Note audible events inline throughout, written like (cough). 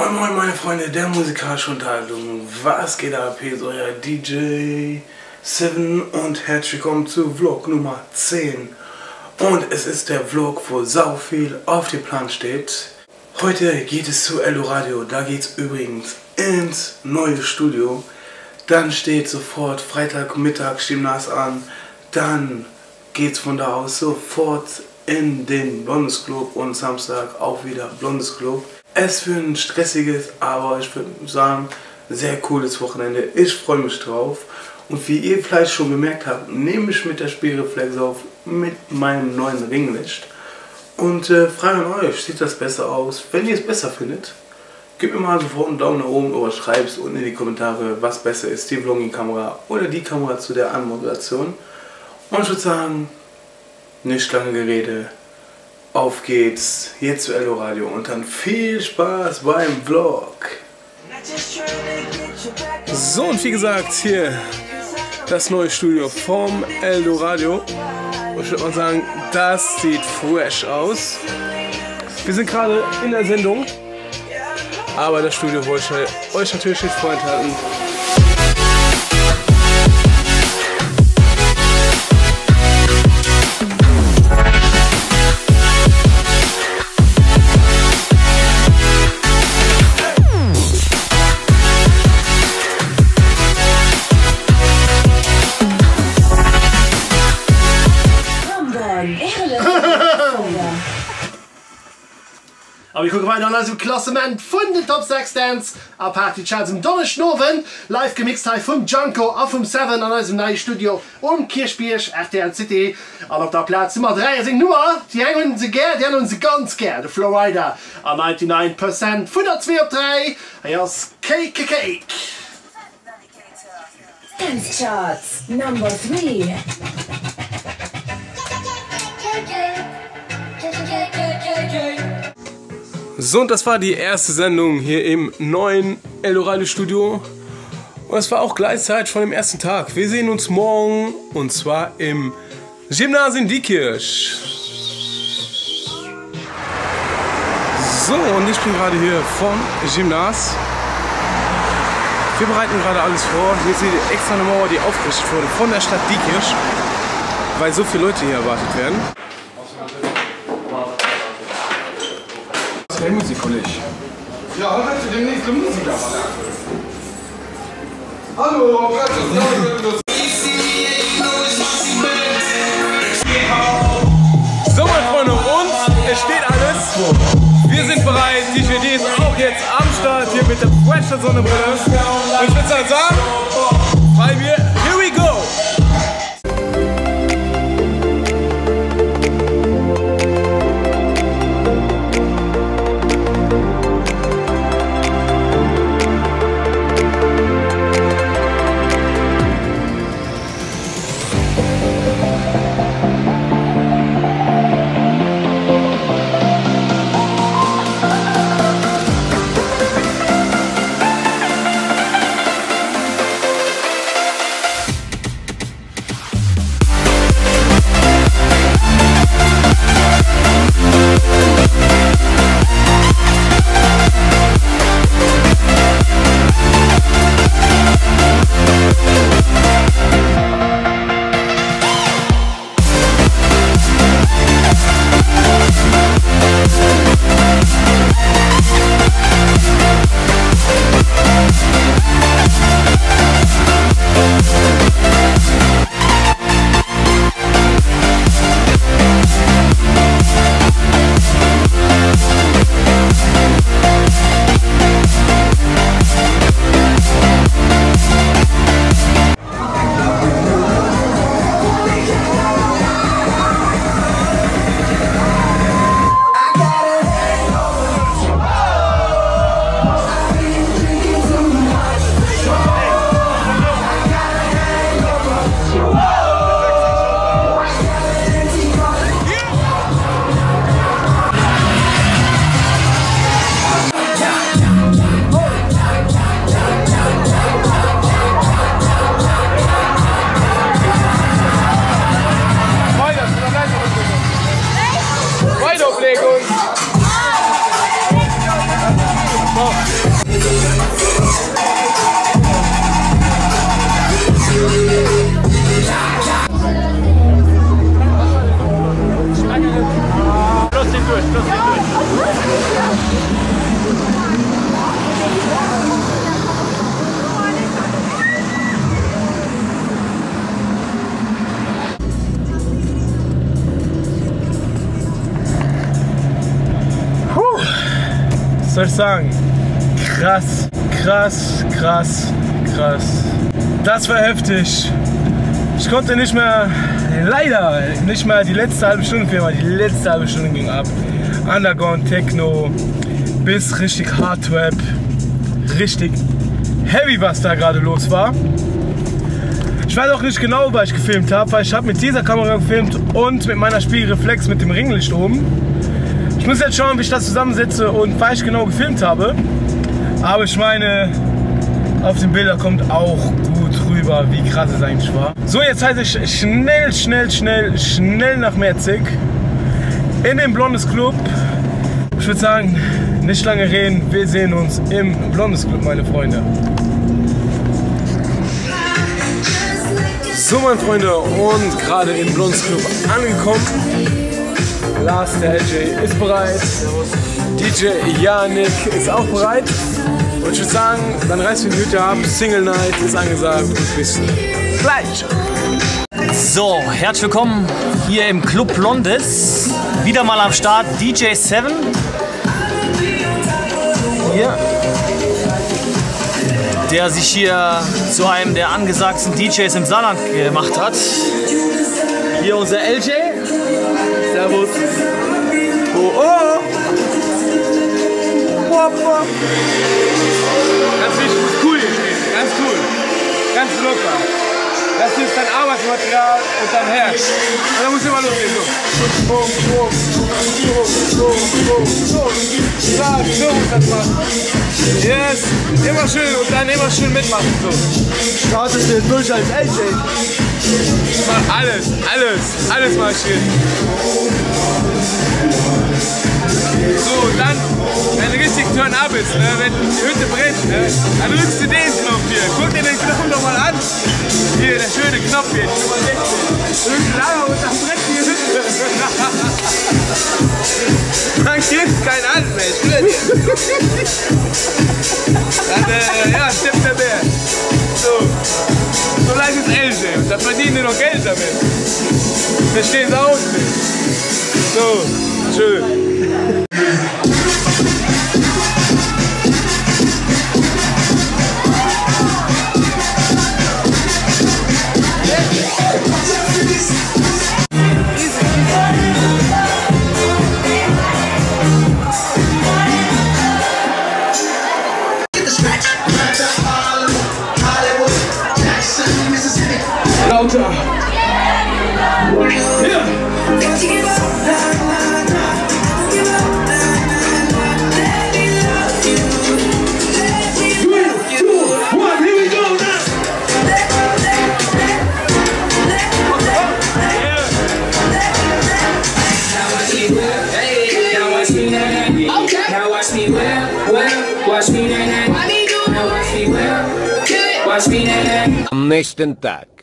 Moin Moin meine Freunde der musikalischen Unterhaltung. Was geht ab? Hier ist euer DJ Seven und herzlich willkommen zu Vlog Nummer 10. Und es ist der Vlog, wo sau viel auf dem Plan steht. Heute geht es zu Elo Radio. Da geht es übrigens ins neue Studio. Dann steht sofort Freitagmittag Gymnas an. Dann geht es von da aus sofort in den Blondesclub und Samstag auch wieder Blondesclub. Es wird ein stressiges, aber ich würde sagen, sehr cooles Wochenende. Ich freue mich drauf. Und wie ihr vielleicht schon gemerkt habt, nehme ich mit der Spielreflex auf mit meinem neuen Ringlicht. Und äh, frage euch, sieht das besser aus? Wenn ihr es besser findet, gebt mir mal sofort einen Daumen nach oben oder schreibt es unten in die Kommentare, was besser ist, die Vlogging-Kamera oder die Kamera zu der Anmoderation. Und ich würde sagen, nicht lange Gerede, auf geht's, jetzt zu Elo Radio und dann viel Spaß beim Vlog. So und wie gesagt, hier das neue Studio vom Eldo Radio. Ich würde mal sagen, das sieht fresh aus. Wir sind gerade in der Sendung, aber das Studio wollte ich euch natürlich nicht vorenthalten. Aber ich gucke weiter an also Klassement von den Top 6 Dance a Party Charts im Donner live gemixt hai vom Junko auf dem 7 an also neuen Studio um Kirschbiersch RTL City. An auf der Platz immer drei sind Nummer die hängen sie ger die haben sie ganz ger der Florida. An 99% von der 2 auf 3 als Cake Cake Cake. Dance Charts number 3 So, und das war die erste Sendung hier im neuen Eldorado Studio. Und es war auch gleichzeitig von dem ersten Tag. Wir sehen uns morgen und zwar im Gymnasium Diekirch. So, und ich bin gerade hier vom Gymnas. Wir bereiten gerade alles vor. Hier seht ihr extra eine Mauer, die aufgerichtet wurde von der Stadt Diekirch, weil so viele Leute hier erwartet werden. Der Musikkolleg. Ja, heute demnächst eine Musiker. Hallo, So, meine Freunde, und es steht alles. Wir sind bereit. Die GD ist auch jetzt am Start hier mit der Fresher Sonnenbrille. Und ich würde sagen, soll ich sagen? Krass, krass, krass, krass. Das war heftig. Ich konnte nicht mehr, leider nicht mehr die letzte halbe Stunde filmen, die letzte halbe Stunde ging ab. Underground, Techno, bis richtig Hardweb, richtig heavy, was da gerade los war. Ich weiß auch nicht genau, was ich gefilmt habe, weil ich habe mit dieser Kamera gefilmt und mit meiner Spiegelreflex mit dem Ringlicht oben. Muss jetzt schauen, wie ich das zusammensetze und was ich genau gefilmt habe. Aber ich meine, auf den Bildern kommt auch gut rüber, wie krass es eigentlich war. So, jetzt heiße ich schnell, schnell, schnell, schnell nach Merzig in den Blondes Club. Ich würde sagen, nicht lange reden, wir sehen uns im Blondes Club, meine Freunde. So, meine Freunde, und gerade im Blondes Club angekommen. Lars, der LJ, ist bereit. DJ Janik ist auch bereit. Und ich würde sagen, dann reißen wir die Hütte ab. Single Night ist angesagt und bis gleich. So, herzlich willkommen hier im Club Blondes. Wieder mal am Start DJ 7. Hier. Der sich hier zu einem der angesagten DJs im Saarland gemacht hat. Hier unser LJ. Servus. Oh, oh. Wop, wop. Ganz wichtig, cool hier stehen. Ganz cool. Ganz locker. Das ist dein Arbeitsmaterial und dein Herz. Und dann musst du immer losgehen. So. Boom, boom, boom, boom, boom. Ja, so muss das machen. Yes. Immer schön und dann immer schön mitmachen. So. Startest du jetzt durch als LJ? Mach alles, alles, alles mal schön. So, dann, wenn richtig turn up ist, ne, wenn die Hütte brennt, ne, dann drückst du den Knopf hier. Guck dir den Knopf doch mal an. Hier, der schöne Knopf hier, Nummer 16. Drückst lange und dann brennt die Hütte. (laughs) dann gibt's kein an ich dir. Dann, äh, ja, stimmt damit. Verstehen sie auch. So, schön. Next than that.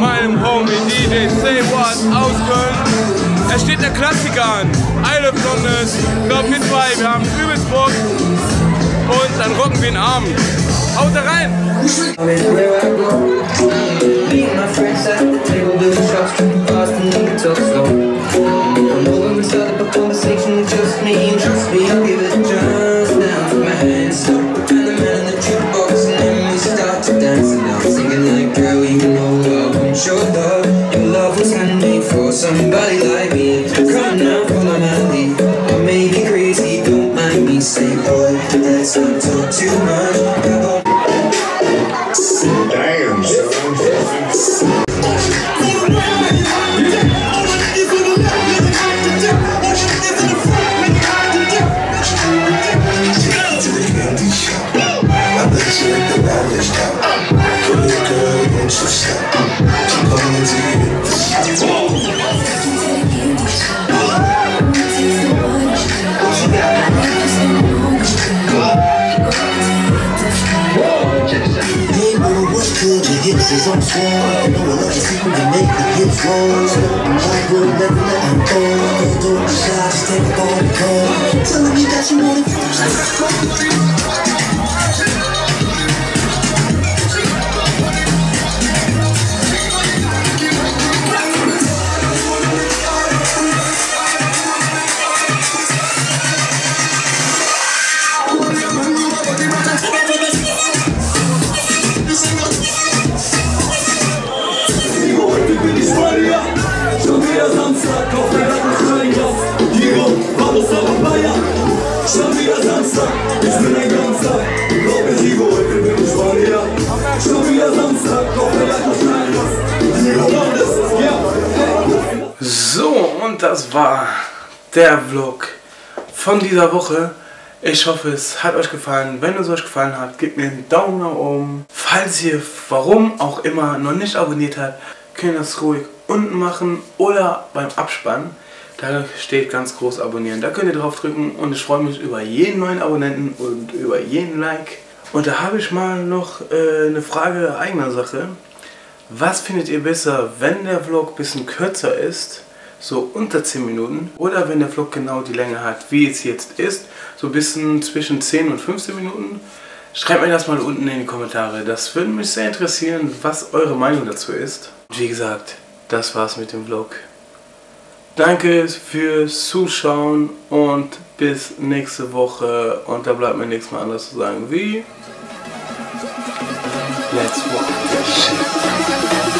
Meinem Homie DJ Say What aus Köln. Es steht der Klassiker an. Love Blondes. Ich glaube mit zwei, wir haben übelst Bock. Und dann rocken wir den Abend. Haut da rein! Just me, trust me, I'll give it chance. Now hands, so strong. No one loves to see when you make the hips wrong. I will never let go. Don't be just take up on the call. Telling you want it. Everybody und das war der Vlog von dieser Woche. Ich hoffe, es hat euch gefallen. Wenn es euch gefallen hat, gebt mir einen Daumen nach oben. Falls ihr, warum auch immer, noch nicht abonniert habt, könnt ihr das ruhig unten machen oder beim Abspann. Da steht ganz groß abonnieren. Da könnt ihr drauf drücken und ich freue mich über jeden neuen Abonnenten und über jeden Like. Und da habe ich mal noch äh, eine Frage eigener Sache. Was findet ihr besser, wenn der Vlog ein bisschen kürzer ist, so unter 10 Minuten, oder wenn der Vlog genau die Länge hat, wie es jetzt ist, so ein bisschen zwischen 10 und 15 Minuten? Schreibt mir das mal unten in die Kommentare. Das würde mich sehr interessieren, was eure Meinung dazu ist. Wie gesagt, das war's mit dem Vlog. Danke fürs Zuschauen und bis nächste Woche. Und da bleibt mir nichts mehr anderes zu sagen wie Let's walk the shit.